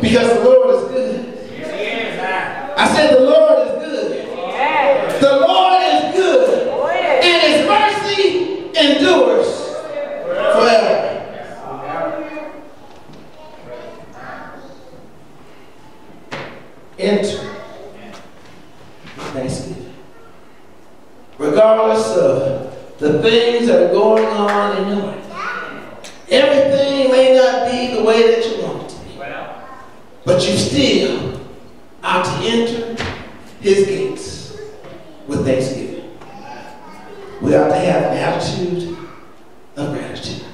Because the Lord is good. I said the Lord is good. The Lord is good. And his mercy endures forever. Enter Thanksgiving. Regardless of the things that are going on in your life. Everything may not be the way that you want it to be. But you still are to enter his gates with thanksgiving. We ought to have an attitude of gratitude.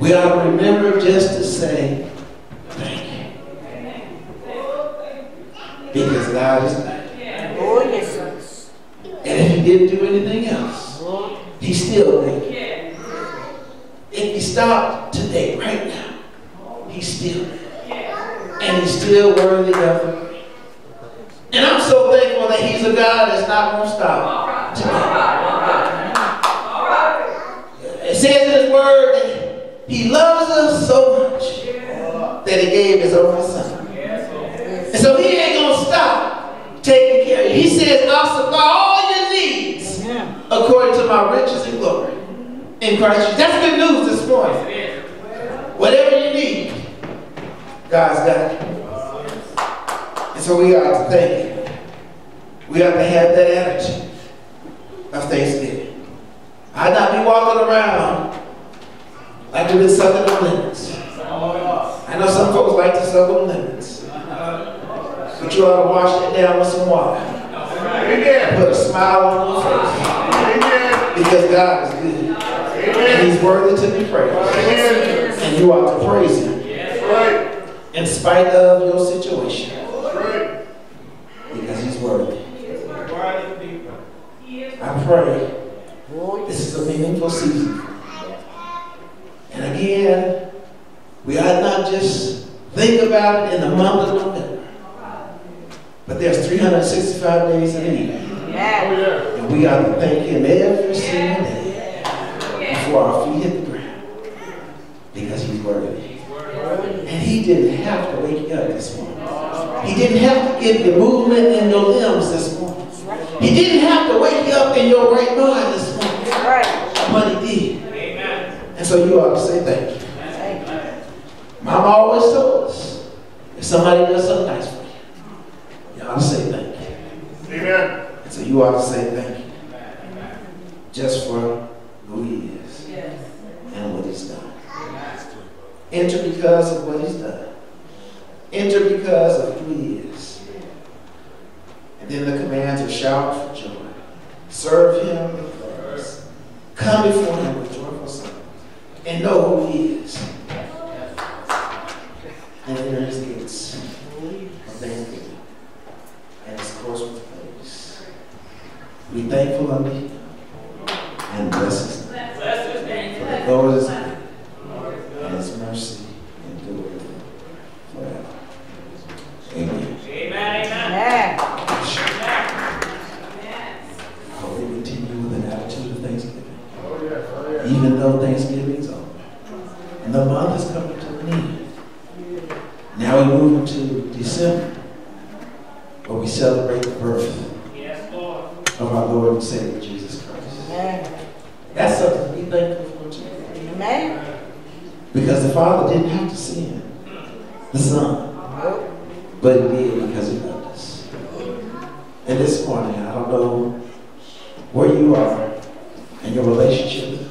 We ought to remember just to say, thank you. Because God is good. Oh, and if he didn't do anything else, he still thank you. If you stop today, right now, he's still there. And he's still worthy of it. And I'm so thankful that he's a God that's not going to stop. It says in his word that he loves us so much that he gave his own son. And so he ain't going to stop taking care of you. He says, I'll supply all your needs according to my riches and glory in Christ. That's good news this morning. Whatever God's got it. And so we ought to thank Him. We ought to have that attitude of thanksgiving. I'd not be walking around like been sucking on lemons. I know some folks like to suck on lemons. But you ought to wash that down with some water. Amen. Put a smile on your face. Amen. Because God is good. Amen. And he's worthy to be praised. Amen. And you ought to praise him. Right. In spite of your situation. Because he's worthy. I pray this is a meaningful season. And again, we ought not just think about it in the month of November. But there's 365 days in a year. And we ought to thank him every single day before our feet hit the ground. Because he's worthy. And he didn't have to wake you up this morning. He didn't have to give you movement in your limbs this morning. He didn't have to wake you up in your right mind this morning. But he did. And so you ought to say thank you. Mama always told us, if somebody does something nice for you, you ought to say thank you. Amen. And so you ought to say thank you. Just for who he is and what he's done. Enter because of what he's done. Enter because of who he is. And then the command to shout for joy. Serve him with praise. Come before him with joyful songs. And know who he is. And enter his gates of thanksgiving. And his course with praise. Be thankful unto him. And bless his name. For the Lord is good. And his mercy endureth forever. Amen. Amen. I hope we continue with an attitude of thanksgiving. Though Thanksgiving's over. And the month is coming to an end. Now we move into December, where we celebrate the birth of our Lord and Savior Jesus Christ. Amen. That's something to be thankful for too. Amen. Because the Father didn't have to sin the Son, but He did because He loved us. And this morning, I don't know where you are in your relationship.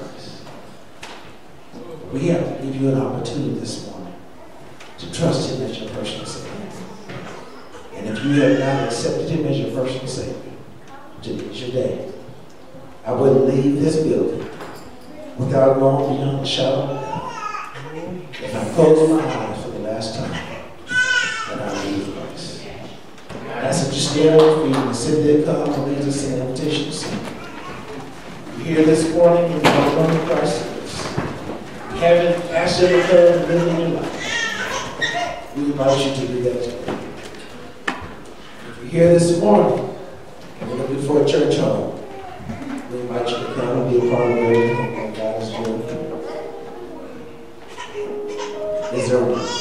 We have to give you an opportunity this morning to trust Him as your personal Savior. And if you have not accepted Him as your personal Savior, today's your day. I wouldn't leave this building without going beyond the shadow of a. If I close my eyes for the last time, then I leave Christ. That's said, just on your feet and sit there, come and lead us in invitation to. You're here this morning and you don't Christ come and live in your life. We invite you to do that today. If you're here this morning and you're looking for a church home, we invite you to come and be a part of the God is doing. Is there one?